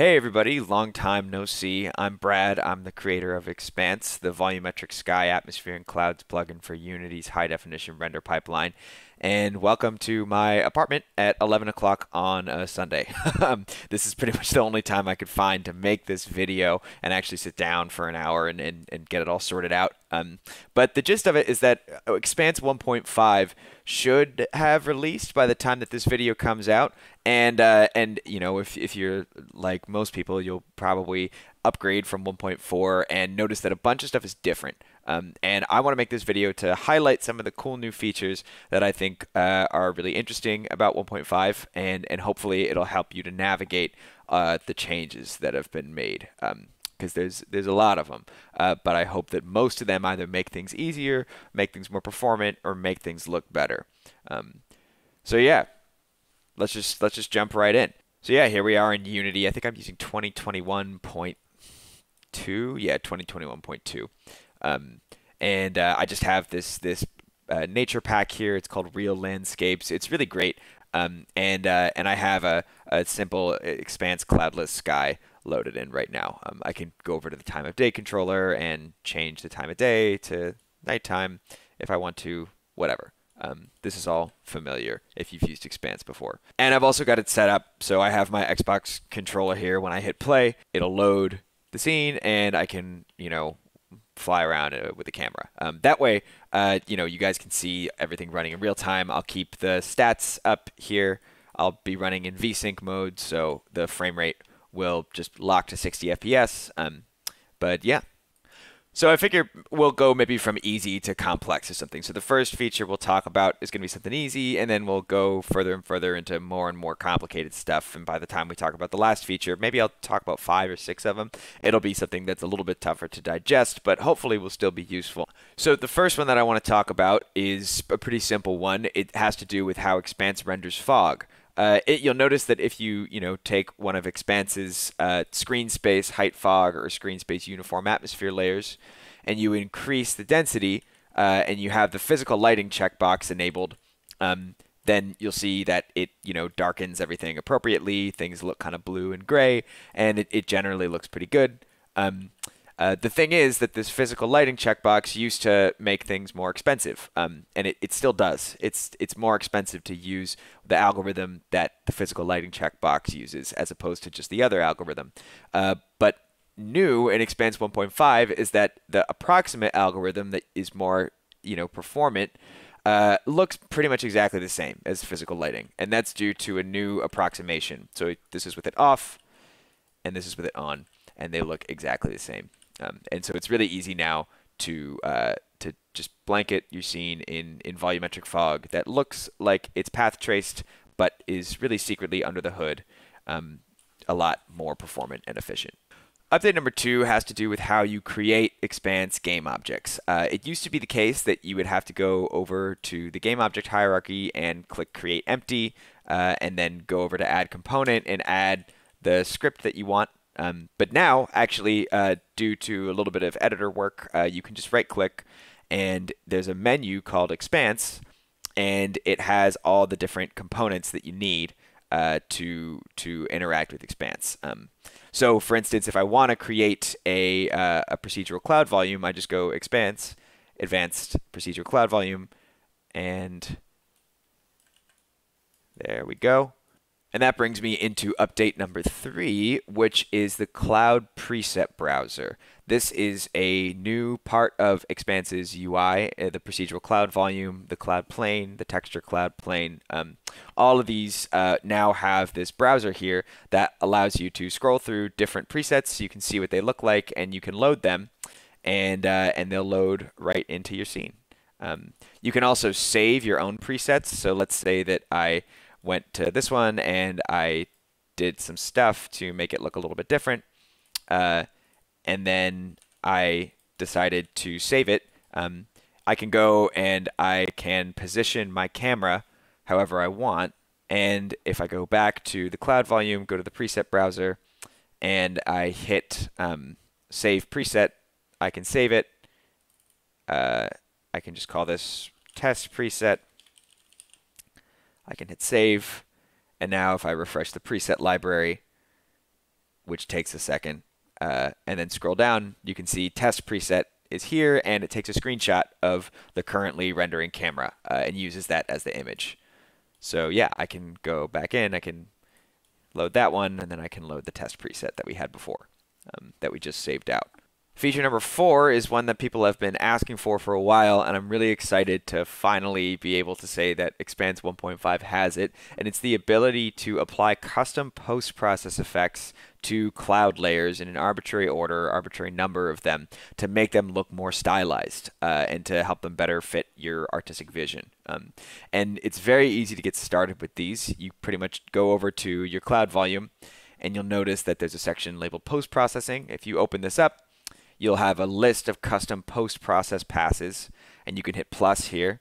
Hey everybody, long time no see. I'm Brad. I'm the creator of Expanse, the volumetric sky, atmosphere, and clouds plugin for Unity's high definition render pipeline. And welcome to my apartment at 11 o'clock on a Sunday. This is pretty much the only time I could find to make this video and actually sit down for an hour and, and, and get it all sorted out. Um, but the gist of it is that uh, Expanse 1.5 should have released by the time that this video comes out. And uh, and you know if if you're like most people, you'll probably upgrade from 1.4 and notice that a bunch of stuff is different. Um, and I want to make this video to highlight some of the cool new features that I think uh, are really interesting about 1.5, and and hopefully it'll help you to navigate uh, the changes that have been made. Um, because there's there's a lot of them. Uh, but I hope that most of them either make things easier, make things more performant, or make things look better. Um, so yeah, let's just let's just jump right in. So yeah, here we are in Unity. I think I'm using 2021.2. Yeah, 2021.2. Um, and uh, I just have this this uh, nature pack here. It's called Real Landscapes. It's really great. Um, and uh, and I have a, a simple expanse cloudless sky loaded in right now. Um, I can go over to the time of day controller and change the time of day to nighttime if I want to, whatever. Um, this is all familiar if you've used Expanse before. And I've also got it set up so I have my Xbox controller here. When I hit play, it'll load the scene and I can, you know, fly around uh, with the camera. Um, that way, uh, you know, you guys can see everything running in real time. I'll keep the stats up here. I'll be running in VSync mode, so the frame rate will just lock to 60 FPS. Um, but yeah. So I figure we'll go maybe from easy to complex or something. So the first feature we'll talk about is going to be something easy, and then we'll go further and further into more and more complicated stuff. And by the time we talk about the last feature, maybe I'll talk about five or six of them. It'll be something that's a little bit tougher to digest, but hopefully will still be useful. So the first one that I want to talk about is a pretty simple one. It has to do with how Expanse renders fog. Uh, it, you'll notice that if you you know take one of Expanse's uh, screen space height fog or screen space uniform atmosphere layers, and you increase the density, uh, and you have the physical lighting checkbox enabled, um, then you'll see that it you know darkens everything appropriately. Things look kind of blue and gray, and it, it generally looks pretty good. Um, uh, the thing is that this physical lighting checkbox used to make things more expensive, um, and it, it still does. It's it's more expensive to use the algorithm that the physical lighting checkbox uses as opposed to just the other algorithm. Uh, but new in Expanse 1.5 is that the approximate algorithm that is more you know performant uh, looks pretty much exactly the same as physical lighting, and that's due to a new approximation. So this is with it off, and this is with it on, and they look exactly the same. Um, and so it's really easy now to uh, to just blanket your scene in, in volumetric fog that looks like it's path traced, but is really secretly under the hood um, a lot more performant and efficient. Update number two has to do with how you create Expanse game objects. Uh, it used to be the case that you would have to go over to the game object hierarchy and click create empty, uh, and then go over to add component and add the script that you want um, but now, actually, uh, due to a little bit of editor work, uh, you can just right click and there's a menu called Expanse, and it has all the different components that you need uh, to to interact with Expanse. Um, so, for instance, if I want to create a, uh, a procedural cloud volume, I just go Expanse, Advanced Procedural Cloud Volume, and there we go. And that brings me into update number three, which is the Cloud Preset Browser. This is a new part of Expanse's UI, uh, the procedural cloud volume, the cloud plane, the texture cloud plane. Um, all of these uh, now have this browser here that allows you to scroll through different presets. You can see what they look like, and you can load them, and uh, and they'll load right into your scene. Um, you can also save your own presets. So let's say that I went to this one and I did some stuff to make it look a little bit different. Uh, and then I decided to save it. Um, I can go and I can position my camera however I want. And if I go back to the cloud volume, go to the preset browser, and I hit um, save preset, I can save it. Uh, I can just call this test preset. I can hit save. And now if I refresh the preset library, which takes a second. Uh, and then scroll down, you can see test preset is here, and it takes a screenshot of the currently rendering camera uh, and uses that as the image. So yeah, I can go back in, I can load that one, and then I can load the test preset that we had before um, that we just saved out. Feature number four is one that people have been asking for for a while, and I'm really excited to finally be able to say that Expanse 1.5 has it, and it's the ability to apply custom post-process effects to cloud layers in an arbitrary order, arbitrary number of them, to make them look more stylized uh, and to help them better fit your artistic vision. Um, and it's very easy to get started with these. You pretty much go over to your cloud volume, and you'll notice that there's a section labeled post-processing. If you open this up, you'll have a list of custom post-process passes, and you can hit plus here,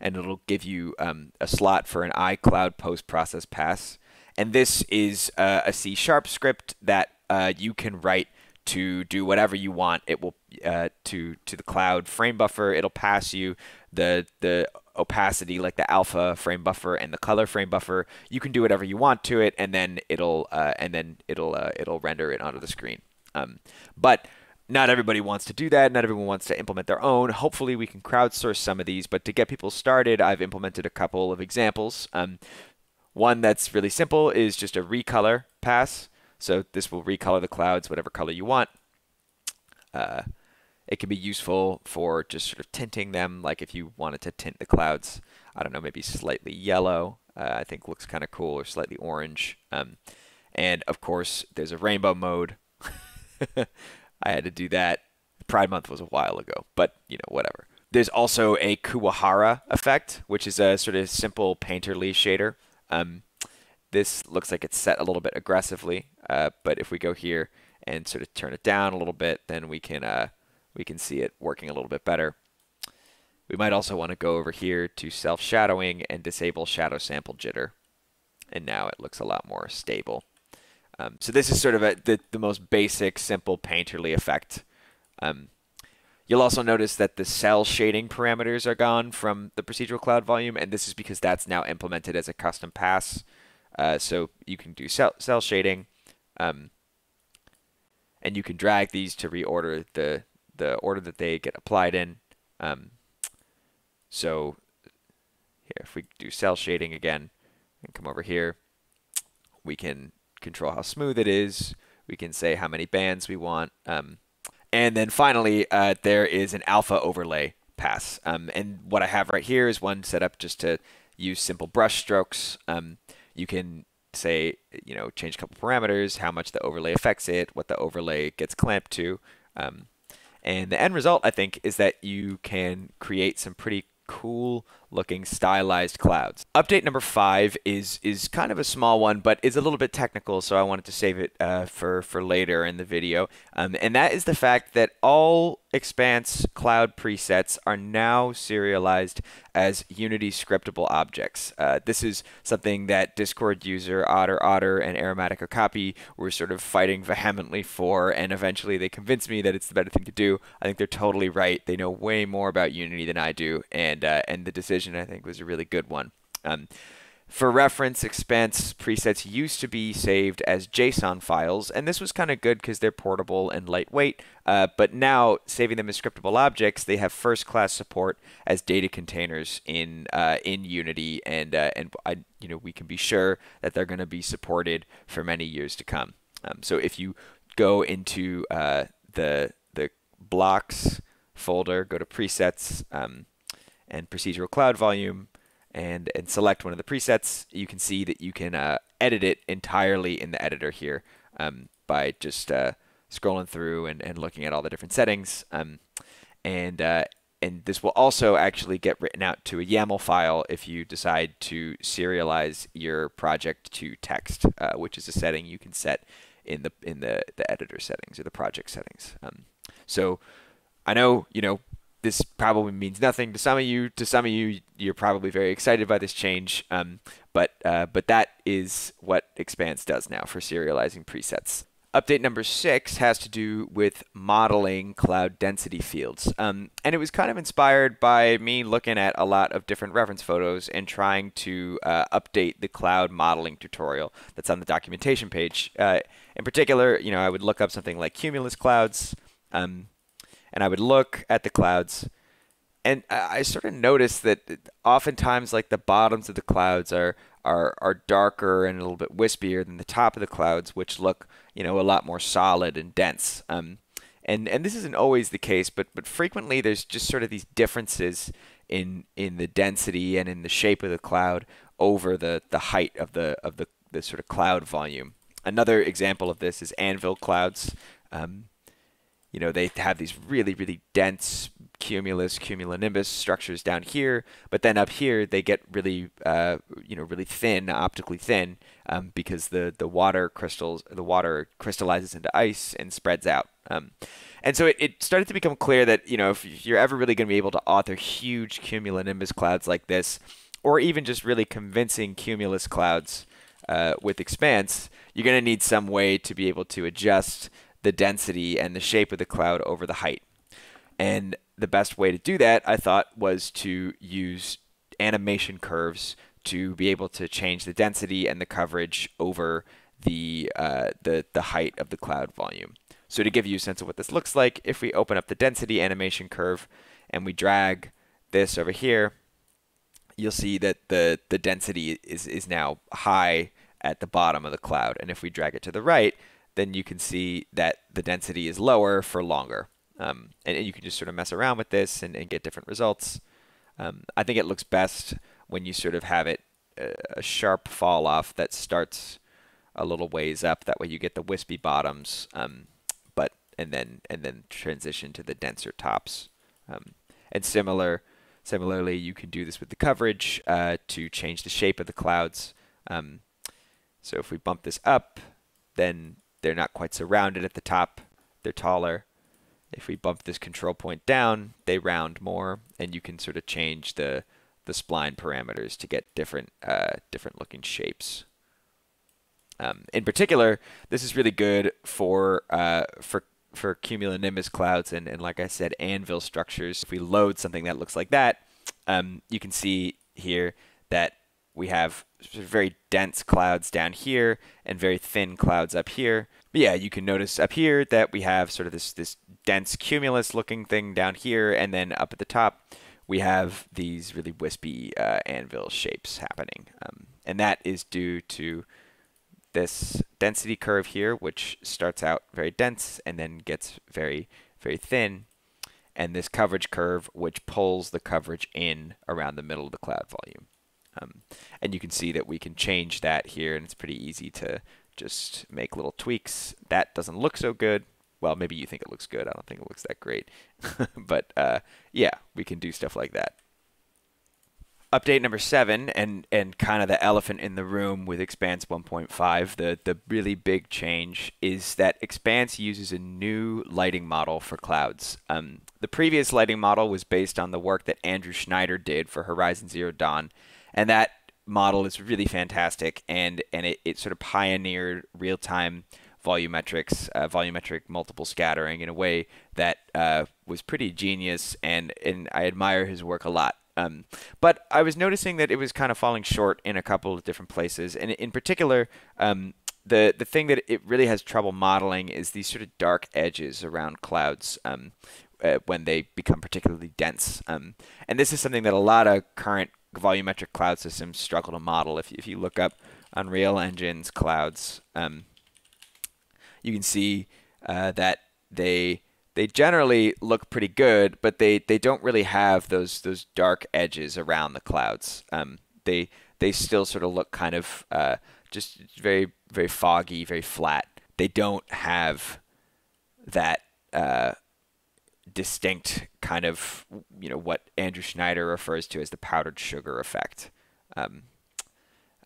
and it'll give you um, a slot for an iCloud post-process pass. And this is uh, a C Sharp script that uh, you can write to do whatever you want. It will uh, to to the cloud frame buffer. It'll pass you the the opacity like the alpha frame buffer and the color frame buffer. You can do whatever you want to it, and then it'll uh, and then it'll uh, it'll render it onto the screen. Um, but not everybody wants to do that. Not everyone wants to implement their own. Hopefully, we can crowdsource some of these. But to get people started, I've implemented a couple of examples. Um, one that's really simple is just a recolor pass. So this will recolor the clouds whatever color you want. Uh, it can be useful for just sort of tinting them, like if you wanted to tint the clouds, I don't know, maybe slightly yellow, uh, I think looks kind of cool, or slightly orange. Um, and of course, there's a rainbow mode. I had to do that. Pride Month was a while ago, but you know, whatever. There's also a Kuwahara effect, which is a sort of simple painterly shader. Um, this looks like it's set a little bit aggressively, uh, but if we go here and sort of turn it down a little bit, then we can uh, we can see it working a little bit better. We might also want to go over here to self-shadowing and disable shadow sample jitter. And now it looks a lot more stable. Um, so this is sort of a, the, the most basic, simple painterly effect. Um, you'll also notice that the cel shading parameters are gone from the procedural cloud volume, and this is because that's now implemented as a custom pass. Uh, so you can do cell, cel shading, um, and you can drag these to reorder the the order that they get applied in. Um, so here, if we do cel shading again, and come over here, we can control how smooth it is. We can say how many bands we want. Um, and then finally, uh, there is an alpha overlay pass. Um, and what I have right here is one set up just to use simple brush strokes. Um, you can say, you know, change a couple parameters, how much the overlay affects it, what the overlay gets clamped to. Um, and the end result, I think, is that you can create some pretty cool looking stylized clouds. Update number five is is kind of a small one, but is a little bit technical, so I wanted to save it uh, for for later in the video. Um, and that is the fact that all Expanse cloud presets are now serialized as Unity scriptable objects. Uh, this is something that Discord user Otter Otter and Aromatic Okapi were sort of fighting vehemently for, and eventually they convinced me that it's the better thing to do. I think they're totally right. They know way more about Unity than I do, and uh, and the decision I think was a really good one. Um, for reference, Expanse presets used to be saved as JSON files, and this was kind of good because they're portable and lightweight. Uh, but now, saving them as scriptable objects, they have first-class support as data containers in uh, in Unity, and uh, and I, you know we can be sure that they're going to be supported for many years to come. Um, so if you go into uh, the the blocks folder, go to presets. Um, and procedural cloud volume and, and select one of the presets, you can see that you can uh, edit it entirely in the editor here um, by just uh, scrolling through and, and looking at all the different settings. Um, and uh, and this will also actually get written out to a YAML file if you decide to serialize your project to text, uh, which is a setting you can set in the in the, the editor settings or the project settings. Um, so I know you know this probably means nothing to some of you. To some of you, you're probably very excited by this change. Um, but uh, but that is what Expanse does now for serializing presets. Update number six has to do with modeling cloud density fields. Um, and it was kind of inspired by me looking at a lot of different reference photos and trying to uh, update the cloud modeling tutorial that's on the documentation page. Uh, in particular, you know, I would look up something like cumulus clouds, um, and I would look at the clouds, and I, sort of noticed that oftentimes, like the bottoms of the clouds are are are darker and a little bit wispier than the top of the clouds, which look you know a lot more solid and dense. Um, and and this isn't always the case, but but frequently there's just sort of these differences in in the density and in the shape of the cloud over the the height of the of the the sort of cloud volume. Another example of this is anvil clouds. Um, you know, they have these really, really dense cumulus, cumulonimbus structures down here, but then up here they get really, uh, you know, really thin, optically thin, um, because the the water crystals, the water crystallizes into ice and spreads out. Um, and so it, it started to become clear that you know if you're ever really going to be able to author huge cumulonimbus clouds like this, or even just really convincing cumulus clouds uh, with Expanse, you're going to need some way to be able to adjust the density and the shape of the cloud over the height. And the best way to do that, I thought, was to use animation curves to be able to change the density and the coverage over the, uh, the, the height of the cloud volume. So to give you a sense of what this looks like, if we open up the density animation curve and we drag this over here, you'll see that the, the density is, is now high at the bottom of the cloud. And if we drag it to the right, then you can see that the density is lower for longer. Um, and, and, you can just sort of mess around with this and, and get different results. Um, I think it looks best when you sort of have it uh, a sharp fall off that starts a little ways up. That way you get the wispy bottoms, um, but and then and then transition to the denser tops. Um, and similar, similarly, you can do this with the coverage uh, to change the shape of the clouds. Um, so if we bump this up, then they're not quite surrounded at the top. They're taller. If we bump this control point down, they round more, and you can sort of change the the spline parameters to get different uh, different looking shapes. Um, in particular, this is really good for uh, for for cumulonimbus clouds and, and like I said, anvil structures. If we load something that looks like that, um, you can see here that we have very dense clouds down here and very thin clouds up here. But yeah, you can notice up here that we have sort of this, this dense cumulus looking thing down here, and then up at the top, we have these really wispy uh, anvil shapes happening. Um, and that is due to this density curve here, which starts out very dense and then gets very, very thin, and this coverage curve, which pulls the coverage in around the middle of the cloud volume. Um, and you can see that we can change that here, and it's pretty easy to just make little tweaks. That doesn't look so good. Well, maybe you think it looks good. I don't think it looks that great. but uh, yeah, we can do stuff like that. Update number seven, and, and kind of the elephant in the room with Expanse 1.5, the, the really big change is that Expanse uses a new lighting model for clouds. Um, the previous lighting model was based on the work that Andrew Schneider did for Horizon Zero Dawn, and that model is really fantastic, and and it, it sort of pioneered real time volumetrics, uh, volumetric multiple scattering in a way that uh, was pretty genius, and and I admire his work a lot. Um, but I was noticing that it was kind of falling short in a couple of different places, and in particular, um, the the thing that it really has trouble modeling is these sort of dark edges around clouds. Um, uh, when they become particularly dense. Um, and this is something that a lot of current volumetric cloud systems struggle to model. If, if you look up Unreal Engine's clouds, um, you can see uh, that they they generally look pretty good, but they, they don't really have those those dark edges around the clouds. Um, they they still sort of look kind of uh, just very very foggy, very flat. They don't have that uh, distinct kind of you know what Andrew Schneider refers to as the powdered sugar effect. Um,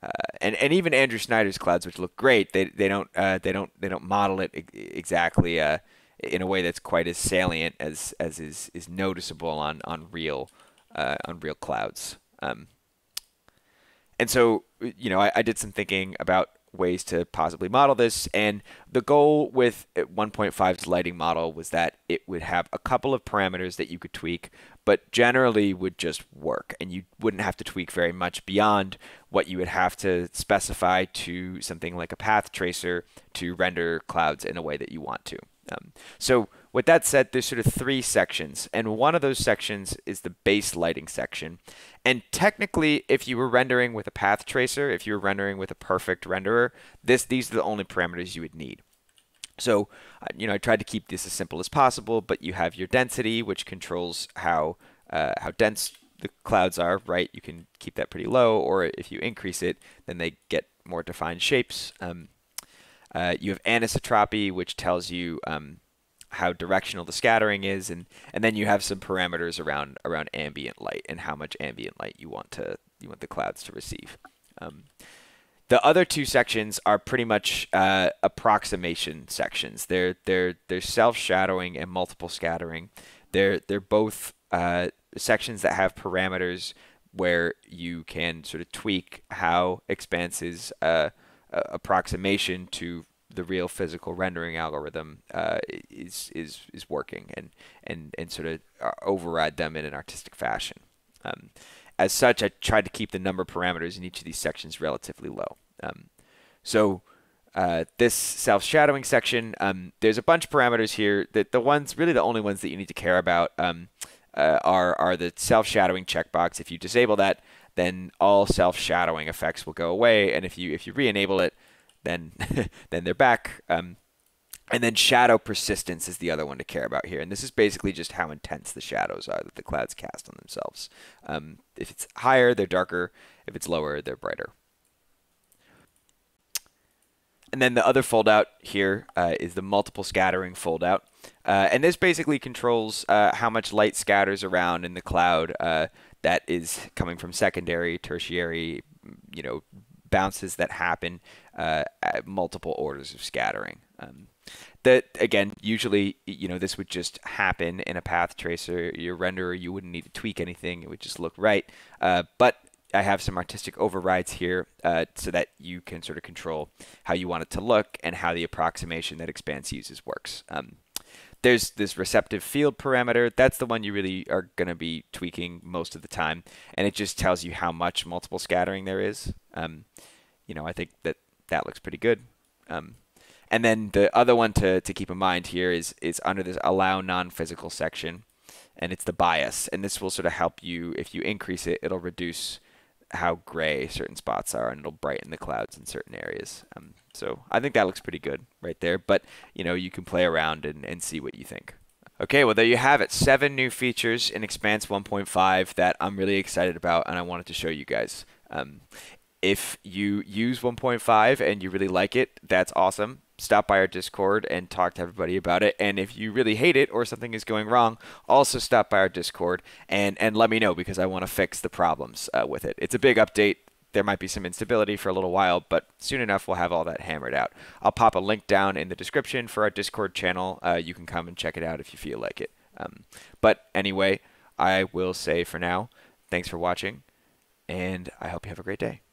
uh, and and even Andrew Schneider's clouds, which look great, they they don't uh, they don't they don't model it exactly uh, in a way that's quite as salient as as is is noticeable on on real uh, on real clouds. Um, and so you know I, I did some thinking about ways to possibly model this. And the goal with 1.5's lighting model was that it would have a couple of parameters that you could tweak, but generally would just work. And you wouldn't have to tweak very much beyond what you would have to specify to something like a path tracer to render clouds in a way that you want to. Um, so with that said, there's sort of three sections, and one of those sections is the base lighting section. And technically, if you were rendering with a path tracer, if you were rendering with a perfect renderer, this these are the only parameters you would need. So, uh, you know, I tried to keep this as simple as possible, but you have your density, which controls how uh, how dense the clouds are, right? You can keep that pretty low, or if you increase it, then they get more defined shapes. Um, uh, you have anisotropy, which tells you um, how directional the scattering is, and and then you have some parameters around around ambient light and how much ambient light you want to you want the clouds to receive. Um, the other two sections are pretty much uh, approximation sections. They're they're they're self shadowing and multiple scattering. They're they're both uh, sections that have parameters where you can sort of tweak how Expanse's uh, approximation to the real physical rendering algorithm uh, is is is working and and and sort of uh, override them in an artistic fashion. Um, as such, I tried to keep the number of parameters in each of these sections relatively low. Um, so uh, this self-shadowing section, um, there's a bunch of parameters here. That the ones really the only ones that you need to care about um, uh, are are the self-shadowing checkbox. If you disable that, then all self-shadowing effects will go away, and if you if you re-enable it, then then they're back. Um, and then shadow persistence is the other one to care about here. And this is basically just how intense the shadows are that the clouds cast on themselves. Um, if it's higher, they're darker. If it's lower, they're brighter. And then the other foldout here uh, is the multiple scattering foldout. Uh, and this basically controls uh, how much light scatters around in the cloud uh, that is coming from secondary, tertiary, you know, bounces that happen uh, at multiple orders of scattering. Um, that again, usually, you know, this would just happen in a path tracer. Your renderer, you wouldn't need to tweak anything; it would just look right. Uh, but I have some artistic overrides here uh, so that you can sort of control how you want it to look and how the approximation that Expanse uses works. Um, there's this receptive field parameter. That's the one you really are going to be tweaking most of the time. And it just tells you how much multiple scattering there is. Um, you know, I think that that looks pretty good. Um, and then the other one to, to keep in mind here is, is under this allow non-physical section. And it's the bias. And this will sort of help you, if you increase it, it'll reduce how gray certain spots are and it'll brighten the clouds in certain areas. Um, so I think that looks pretty good right there. But you know, you can play around and, and see what you think. Okay, well there you have it. Seven new features in Expanse 1.5 that I'm really excited about and I wanted to show you guys. Um, if you use 1.5 and you really like it, that's awesome. Stop by our Discord and talk to everybody about it. And if you really hate it or something is going wrong, also stop by our Discord and, and let me know because I want to fix the problems uh, with it. It's a big update there might be some instability for a little while, but soon enough we'll have all that hammered out. I'll pop a link down in the description for our Discord channel. Uh, you can come and check it out if you feel like it. Um, but anyway, I will say for now, thanks for watching, and I hope you have a great day.